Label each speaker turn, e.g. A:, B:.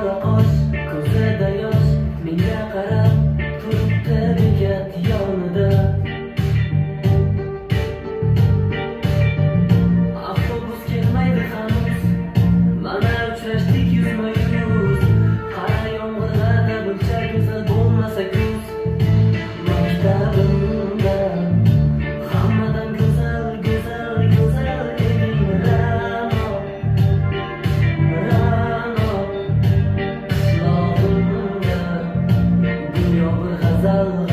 A: para us love.